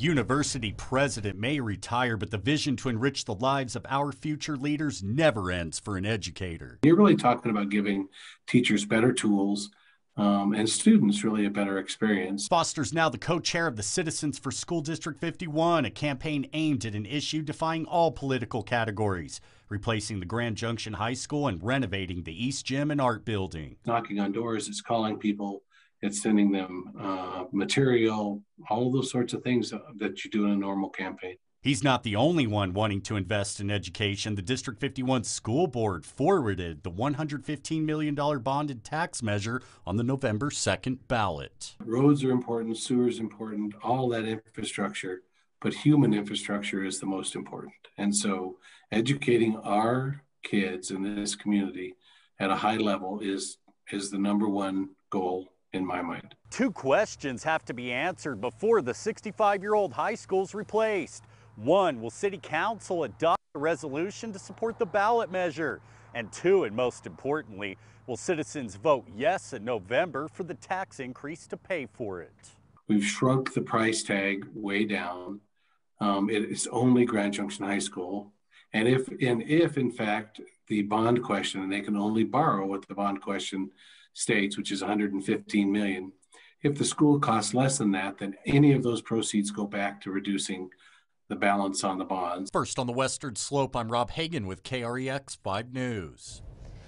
University president may retire, but the vision to enrich the lives of our future leaders never ends for an educator. You're really talking about giving teachers better tools. Um, and students really a better experience. Foster's now the co chair of the Citizens for School District 51, a campaign aimed at an issue defying all political categories, replacing the Grand Junction High School and renovating the East Gym and Art Building. Knocking on doors, it's calling people it's sending them uh, material, all those sorts of things that you do in a normal campaign. He's not the only one wanting to invest in education. The District 51 School Board forwarded the $115 million bonded tax measure on the November 2nd ballot. Roads are important, sewers important, all that infrastructure, but human infrastructure is the most important. And so educating our kids in this community at a high level is is the number one goal in my mind. Two questions have to be answered before the 65 year old high school is replaced. One, will City Council adopt a resolution to support the ballot measure? And two, and most importantly, will citizens vote yes in November for the tax increase to pay for it? We've shrunk the price tag way down. Um, it is only Grand Junction High School. And if, and if in fact the bond question, and they can only borrow what the bond question states, which is 115 million. If the school costs less than that, then any of those proceeds go back to reducing the balance on the bonds. First on the Western Slope, I'm Rob Hagan with KREX 5 News.